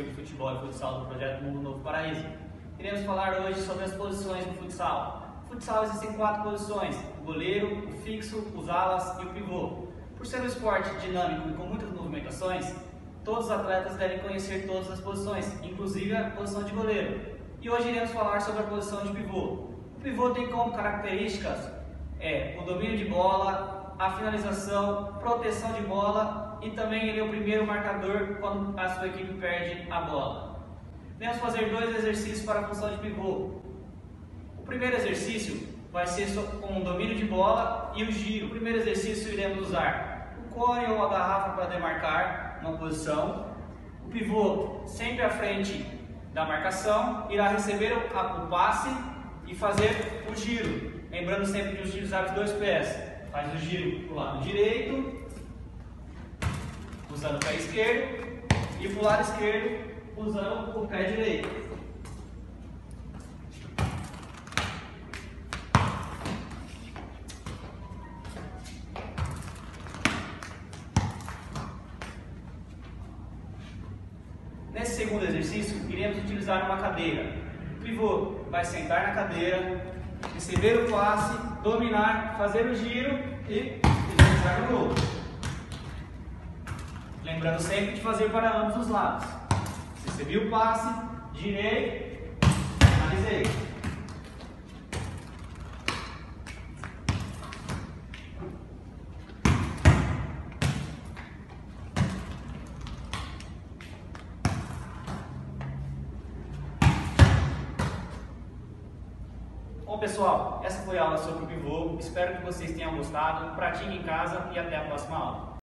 professor de futebol e futsal do projeto Mundo Novo Paraíso. Iremos falar hoje sobre as posições do futsal. No futsal existem quatro posições: o goleiro, o fixo, os alas e o pivô. Por ser um esporte dinâmico e com muitas movimentações, todos os atletas devem conhecer todas as posições, inclusive a posição de goleiro. E hoje iremos falar sobre a posição de pivô. O pivô tem como características é, o domínio de bola, a finalização, proteção de bola e também ele é o primeiro marcador quando a sua equipe perde a bola. Vamos fazer dois exercícios para a função de pivô. O primeiro exercício vai ser com o domínio de bola e o giro. O primeiro exercício iremos usar o cone ou a garrafa para demarcar uma posição. O pivô sempre à frente da marcação irá receber o passe e fazer o giro. Lembrando sempre de utilizar os dois pés. Faz o giro para o lado direito, usando o pé esquerdo, e para o lado esquerdo, usando o pé direito. Nesse segundo exercício, iremos utilizar uma cadeira. O pivô vai sentar na cadeira, receber o passe, dominar, fazer o giro e finalizar o gol. Lembrando sempre de fazer para ambos os lados. Recebi o passe, girei, pessoal, essa foi a aula sobre o pivô. Espero que vocês tenham gostado. Pratique em casa e até a próxima aula.